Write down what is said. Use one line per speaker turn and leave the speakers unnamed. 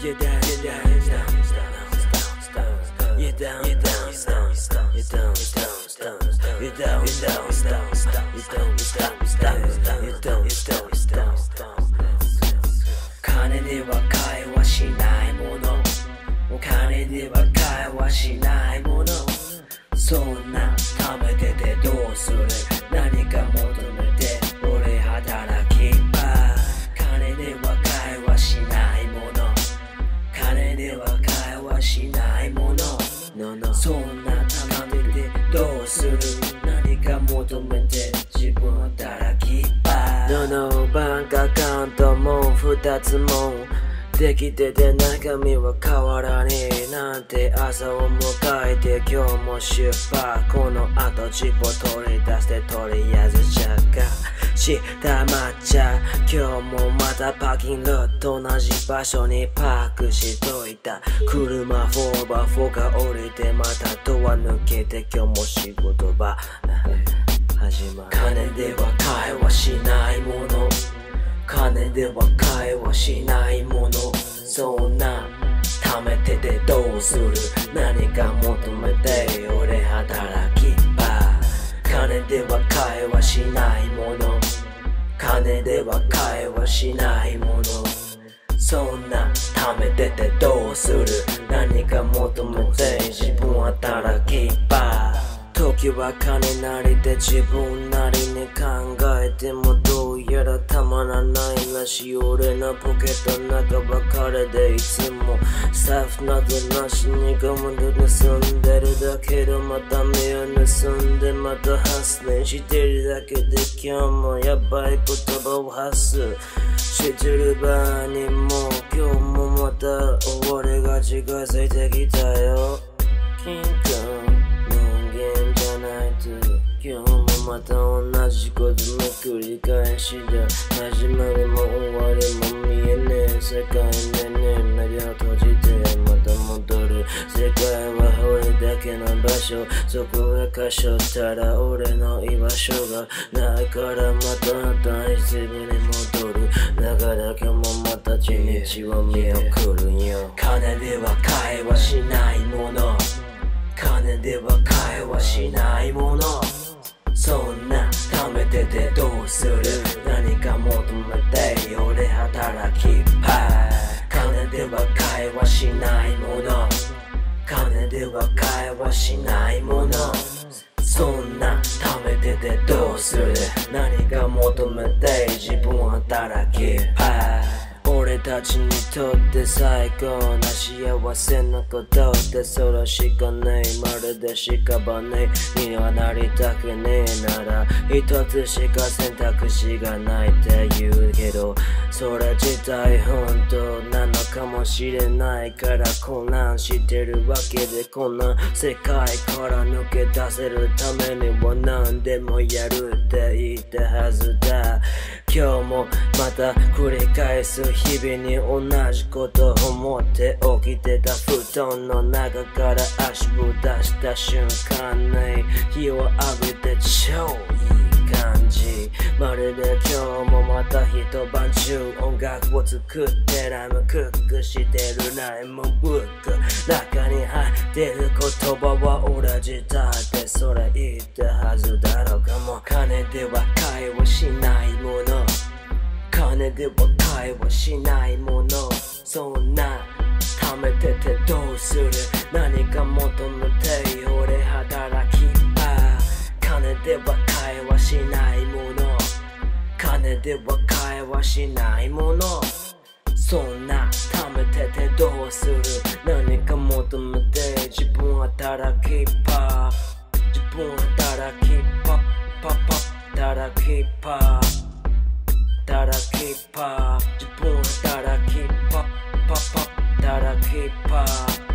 You're down, you're down, you're down, you're down, you're down, you're down, stop, you down, stop, you down, you're down, stop, you down, stop, stop, you down, stop, stop, stop. 金では会話しないものお金では会話しないものそんな貯めててどうする自分働きば
No, no. バンクアカウントも二つもできてて中身は変わらねえなんて朝を迎えて今日も出発この？後チップを取り出してとりあえず着火した抹茶今日もまたパーキングロット同じ場所にパークしといた車 4x4 が降りてまたドア抜けて今日も仕事場
金では会話しないもの。金では会話しないもの。そんな貯めててどうする？何か求めて俺働きば金では会話しないもの。金では会話しないもの。そんな貯めててどうする？何か求めて自分働きば
時は金なりで自分なりに考えてもどうやらたまらないらしい俺のポケットの中ばかりでいつも。スタッフなどなしにゴムで盗んでるだけどまた目を盗んでまた発電してるだけで今日もやばい言葉を発す。してる場合にも今日もまた終わりが近づいてきたよ。金また同じことの繰り返しだ始まりも終わりも見えねえ世界でね目を閉じてまた戻る世界は俺だけの場所そこへかしょったら俺の居場所がないからまた大すぐに戻るだから今日もまた一日を見送るよ
金では会話しないもの金では会話しないものそんな貯めててどうする？何か求めて俺働きば金では会話しないもの。金では会話しないもの。そんな貯めててどうする？何か求めて自分働きば
俺たちにとって最高な幸せなことってそれしかねえまるで屍にはなりたくねえなら一つしか選択肢がないって言うけどそれ自体本当なのかもしれないから混乱してるわけでこんな世界から抜け出せるためには何でもやるって言ったはずだ。今日もまた繰り返す日々に同じこと思って起きてた布団の中から足を出した瞬間に日を浴びて超いい感じまるで今日もまた一晩中音楽を作ってライムクックしてるライムブック中に入ってる言葉は俺自体でそれ言ったはずだろうかも金では会話しない金では会話しないもの。そんな貯めててどうする？何か求めて俺働きば金では会話しないもの。金では会話しないもの。そんな貯めててどうする？何か求めて自分働きば自分働きばパパ働きば that I keep up, the keep up, pop keep up.